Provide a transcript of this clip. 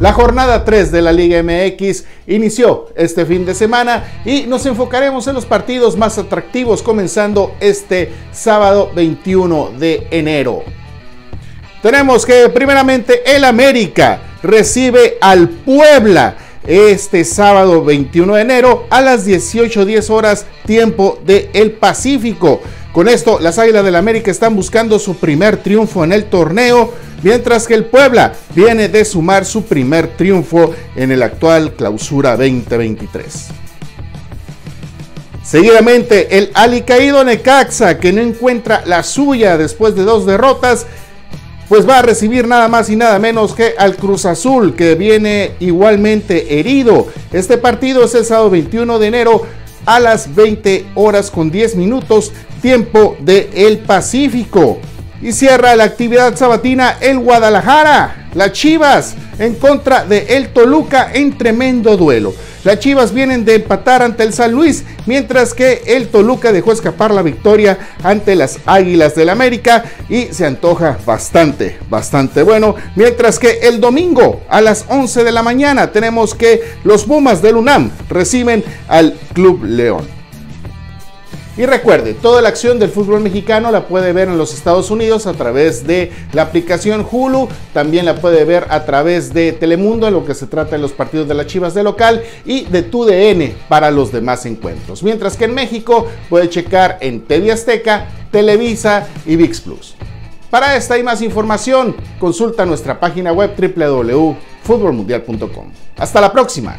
La jornada 3 de la Liga MX inició este fin de semana y nos enfocaremos en los partidos más atractivos comenzando este sábado 21 de enero. Tenemos que primeramente el América recibe al Puebla este sábado 21 de enero a las 18.10 horas tiempo del el Pacífico. Con esto, las Águilas del América están buscando su primer triunfo en el torneo, mientras que el Puebla viene de sumar su primer triunfo en el actual clausura 2023. Seguidamente, el alicaído Necaxa, que no encuentra la suya después de dos derrotas, pues va a recibir nada más y nada menos que al Cruz Azul, que viene igualmente herido. Este partido es el sábado 21 de enero a las 20 horas con 10 minutos, tiempo de El Pacífico. Y cierra la actividad sabatina el Guadalajara, las Chivas en contra de el Toluca en tremendo duelo. Las Chivas vienen de empatar ante el San Luis, mientras que el Toluca dejó escapar la victoria ante las Águilas del América y se antoja bastante, bastante bueno. Mientras que el domingo a las 11 de la mañana tenemos que los Pumas del UNAM reciben al Club León. Y recuerde, toda la acción del fútbol mexicano la puede ver en los Estados Unidos a través de la aplicación Hulu, también la puede ver a través de Telemundo en lo que se trata de los partidos de las Chivas de local y de TUDN para los demás encuentros. Mientras que en México puede checar en TV Azteca, Televisa y VIX Plus. Para esta y más información, consulta nuestra página web www.futbolmundial.com. Hasta la próxima.